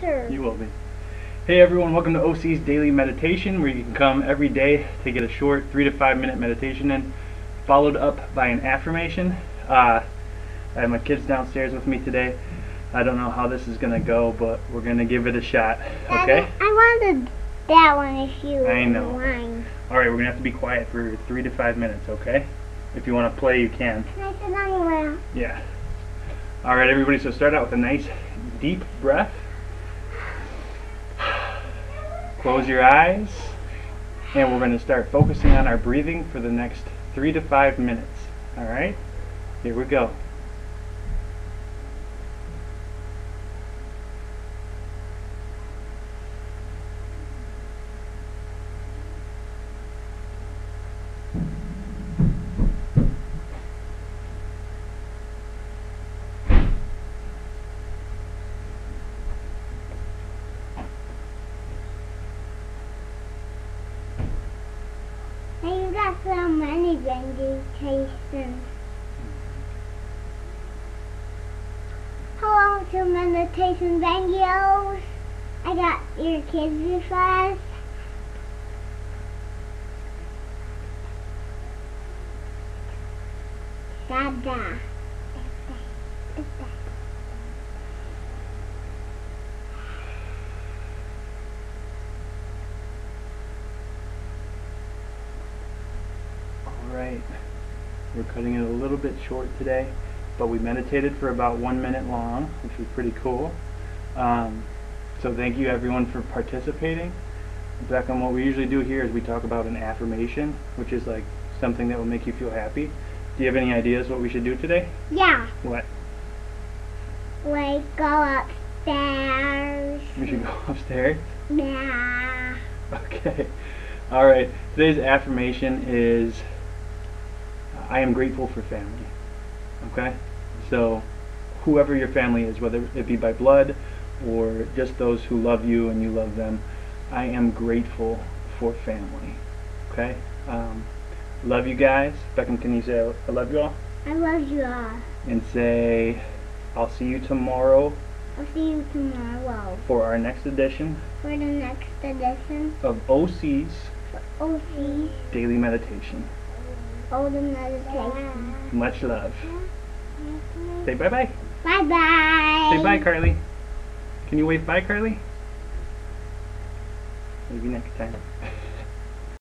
sir. You will be. Hey everyone, welcome to OC's Daily Meditation, where you can come every day to get a short three to five minute meditation in, followed up by an affirmation. Uh, I have my kids downstairs with me today. I don't know how this is going to go, but we're going to give it a shot, okay? I, I wanted that one if you I know. mind. Alright, we're going to have to be quiet for three to five minutes, okay? If you want to play, you can. Can I sit anywhere? Yeah. Alright everybody, so start out with a nice deep breath. Close your eyes. And we're going to start focusing on our breathing for the next three to five minutes. Alright? Here we go. Got so many meditations. Hello to meditation videos. I got your kids with us. Dada. Alright. We're cutting it a little bit short today, but we meditated for about one minute long, which was pretty cool. Um, so thank you everyone for participating. Beckham, what we usually do here is we talk about an affirmation, which is like something that will make you feel happy. Do you have any ideas what we should do today? Yeah, What? we go upstairs. We should go upstairs? Yeah. Okay. All right. Today's affirmation is I am grateful for family. Okay? So, whoever your family is, whether it be by blood or just those who love you and you love them, I am grateful for family. Okay? Um, love you guys. Beckham, can you say I love you all? I love you all. And say I'll see you tomorrow I'll see you tomorrow for our next edition for the next edition of OC's for OC Daily Meditation. Much love. Say bye bye. Bye bye. Say bye, Carly. Can you wave bye, Carly? Maybe next time.